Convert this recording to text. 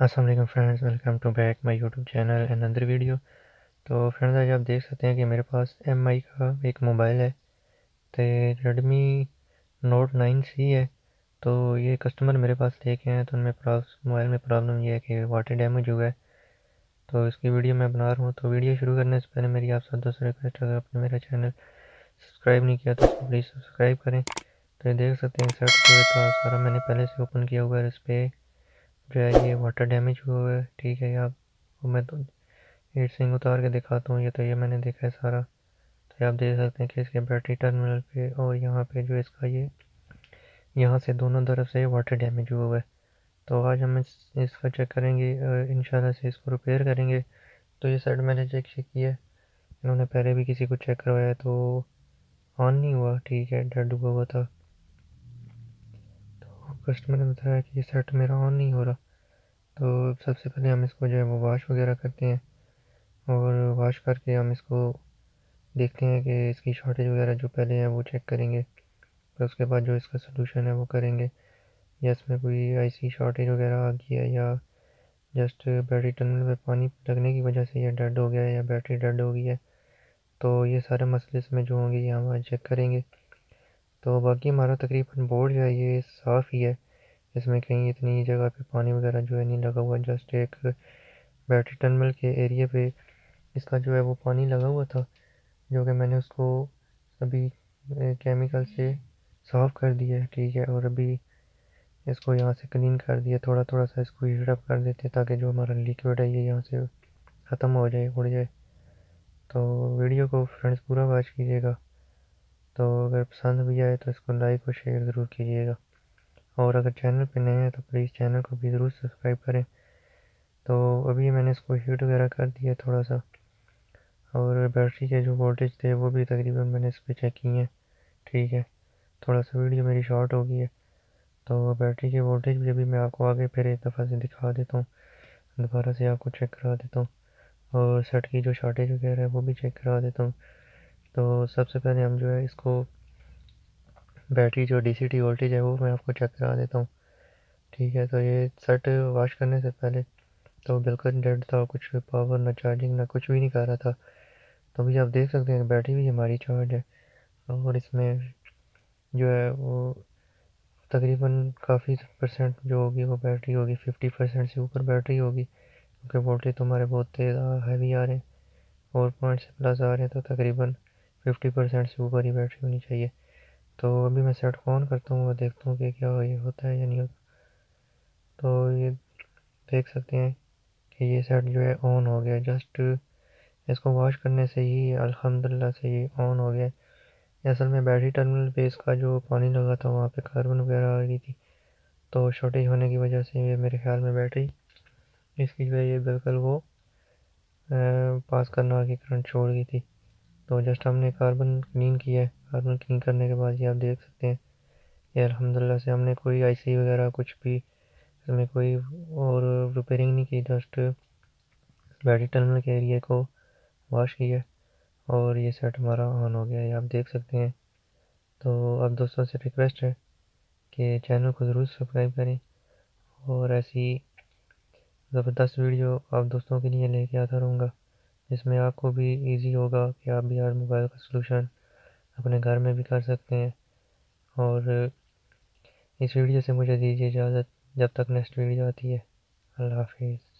Aslam friends welcome to back my YouTube channel and अंदर video तो friends आज आप देख सकते हैं कि मेरे पास एम आई का एक मोबाइल है। तो रेडमी नोट नाइन सी है। तो ये कस्टमर मेरे पास लेके हैं तो उनमें मोबाइल में प्रॉब्लम ये है कि वाटर डैमेज हुआ है। तो इसकी वीडियो मैं बना रहा हूँ। तो वीडियो शुरू करने से पहले मेरी आप सब दोस्तों रिक्वेस्ट अगर आपने मेरा चैनल सब्सक्राइब नहीं किया तो प्लीज़ सब्सक्राइब करें। तो ये देख सकते हैं सर्च हुए तो सारा मैंने पहले से ओपन किया हुआ है, इस पर जो है ये वाटर डैमेज हुआ है। ठीक है आप मैं तो हीट सिंग उतार के दिखाता हूँ। ये तो ये मैंने देखा है सारा। तो आप देख सकते हैं कि इसके बैटरी टर्मिनल पे और यहाँ पे जो इसका ये यहाँ से दोनों तरफ़ से वाटर डैमेज हुआ है। तो आज हम इस, इसका चेक करेंगे इन से इसको रिपेयर करेंगे। तो ये साइड मैंने चेक चेक किया इन्होंने पहले भी किसी को चेक करवाया तो ऑन नहीं हुआ। ठीक है डेड हुआ हुआ था। तो कस्टमर ने बताया कि ये सेट मेरा ऑन नहीं हो रहा। तो सबसे पहले हम इसको जो है वो वॉश वगैरह करते हैं और वॉश करके हम इसको देखते हैं कि इसकी शॉर्टेज वगैरह जो पहले है वो चेक करेंगे। फिर उसके बाद जो इसका सोल्यूशन है वो करेंगे। या इसमें कोई ऐसी शॉर्टेज वगैरह आ गई है या जस्ट बैटरी टनल पे पानी लगने की वजह से यह डेड हो गया है या बैटरी डेड हो गई है तो ये सारे मसले इसमें जो होंगे ये हम चेक करेंगे। तो बाकी हमारा तकरीबन बोर्ड जो है ये साफ़ ही है। इसमें कहीं इतनी जगह पे पानी वगैरह जो है नहीं लगा हुआ जस्ट एक बैटरी टर्मिनल के एरिए पे इसका जो है वो पानी लगा हुआ था, जो कि मैंने उसको अभी केमिकल से साफ़ कर दिया है, ठीक है, और अभी इसको यहाँ से क्लीन कर दिया थोड़ा थोड़ा सा इसको हीट अप कर देते ताकि जो हमारा लिक्विड है ये यहाँ से ख़त्म हो जाए, उड़ जाए। तो वीडियो को फ्रेंड्स पूरा वॉच कीजिएगा। तो अगर पसंद भी आए तो इसको लाइक और शेयर ज़रूर कीजिएगा। और अगर चैनल पे नए हैं तो प्लीज़ चैनल को भी ज़रूर सब्सक्राइब करें। तो अभी मैंने इसको हीट वगैरह कर दिया थोड़ा सा और बैटरी के जो वोल्टेज थे वो भी तकरीबन मैंने इस पर चेक किए हैं। ठीक है थोड़ा सा वीडियो मेरी शॉर्ट हो गई है। तो बैटरी के वोल्टेज भी अभी मैं आपको आगे फिर एक दफ़ा से दिखा देता हूँ। दोबारा से आपको चेक करा देता हूँ। और सेट की जो शॉर्टेज वगैरह है वो भी चेक करा देता हूँ। तो सबसे पहले हम जो है इसको बैटरी जो डी सी वोल्टेज है वो मैं आपको चेक करा देता हूँ। ठीक है तो ये सेट वॉश करने से पहले तो बिल्कुल डेड था, कुछ पावर ना चार्जिंग ना कुछ भी नहीं कर रहा था। तो अभी आप देख सकते हैं बैटरी भी हमारी चार्ज है और इसमें जो है वो तकरीबन काफ़ी परसेंट जो होगी वो बैटरी होगी फिफ्टी परसेंट से ऊपर बैटरी होगी, क्योंकि वोल्टेज तो हमारे बहुत तेज़ हैवी आ रहे हैं और पॉइंट से प्लस आ रहे हैं तो तकरीबन फिफ्टी परसेंट से ऊपर ही बैटरी होनी चाहिए। तो अभी मैं सेट को ऑन करता हूँ, और देखता हूँ कि क्या ये होता है या नहीं होता। तो ये देख सकते हैं कि ये सेट जो है ऑन हो गया। जस्ट इसको वॉश करने से ही अल्हम्दुलिल्लाह से ये ऑन हो गया। असल में बैटरी टर्मिनल पे इसका जो पानी लगा था, वहाँ पे कार्बन वगैरह आ गई थी। तो शॉर्टेज होने की वजह से ये मेरे ख्याल में बैटरी इसकी जो है ये बिल्कुल वो पास करना आगे करंट छोड़ गई थी। तो जस्ट हमने कार्बन क्लीन किया है। कार्बन क्लीन करने के बाद ये आप देख सकते हैं। ये अलहमदिल्ला से हमने कोई आईसी वगैरह कुछ भी इसमें कोई और रिपेयरिंग नहीं की जस्ट बैटरी टर्मिनल के एरिए को वॉश किया और ये सेट हमारा ऑन हो गया है। आप देख सकते हैं। तो अब दोस्तों से रिक्वेस्ट है कि चैनल को ज़रूर सब्सक्राइब करें और ऐसी ज़बरदस्त वीडियो आप दोस्तों के लिए लेके आता रहूँगा। जिसमें आपको भी इजी होगा कि आप भी हर मोबाइल का सलूशन अपने घर में भी कर सकते हैं। और इस वीडियो से मुझे दीजिए इजाज़त। जब तक नेक्स्ट वीडियो आती है, अल्लाह हाफिज़।